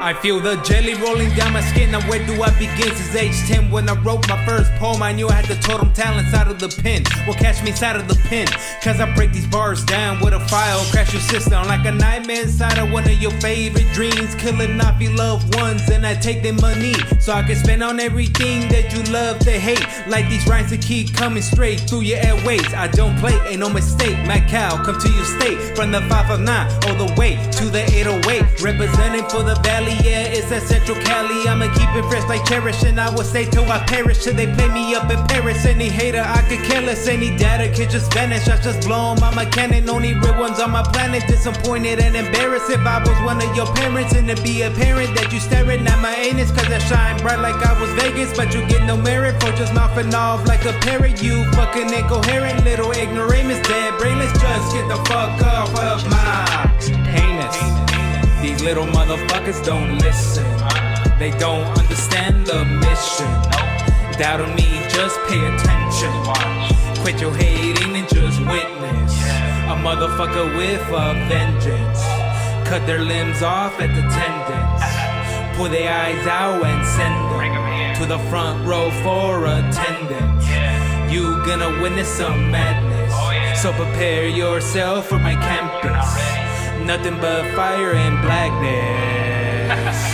I feel the jelly rolling down my skin. Now where do I begin? Since age 10 when I wrote my first poem, I knew I had the totem talents out of the pen. Well, catch me inside of the pen. Cause I break these bars down with a file, crash your system like a nightmare inside of one of your favorite dreams. Killing off your loved ones, and I take their money so I can spend on everything that you love to hate. Like these rhymes that keep coming straight through your airways. I don't play, ain't no mistake. Madcow, come to your state from the 559 all the way to the 808. Representing for the valley, yeah, it's that Central Cali. I'ma keep it fresh like cherish, and I will stay till I perish. Till they play me up in Paris. Any hater, I could care less. Any data could just vanish. I just blow 'em out my cannon. Only real ones on my planet. Disappointed and embarrassed if I was one of your parents. And to be a parent that you staring at my anus, cause I shine bright like I was Vegas. But you get no merit for just mouthing off like a parrot. You fucking incoherent, little ignoramus, dead brainless. Just get the fuck off of my. These little motherfuckers don't listen. They don't understand the mission. Doubt on me, just pay attention. Quit your hating and just witness. A motherfucker with a vengeance. Cut their limbs off at the tendons. Pull their eyes out and send them to the front row for attendance. You gonna witness some madness. So prepare yourself for my campus. Nothing but fire and blackness.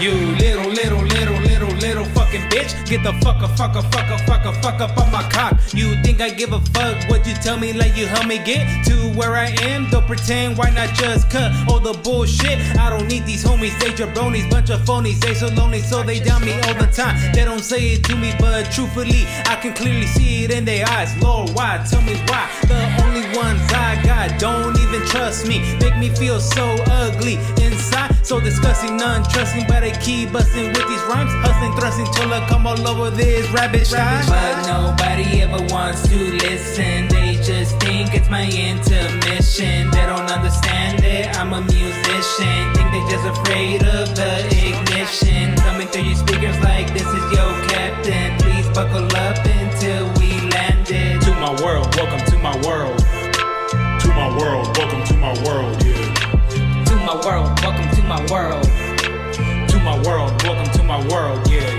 You little, little, little, little, little fucking bitch. Get the fuck up, fuck up, fuck up, fuck up, fuck up on my cock. You think I give a fuck what you tell me like you help me get to where I am? Don't pretend, why not just cut all the bullshit? I don't need these homies, they jabronis, bunch of phonies. They so lonely, so they down me all the time. They don't say it to me, but truthfully, I can clearly see it in their eyes. Lord, why? Tell me why. The only ones I got don't even trust me. Make me feel so ugly inside, so disgusting, none trust me, but I keep busting with these rhymes, hustling, thrusting till I come all over this rabbit shine. But nobody ever wants to listen. They just think it's my intermission. They don't understand it. I'm a musician. Think they just afraid of the ignition. Coming through your speakers like this is your captain. Please buckle up welcome to my world, yeah,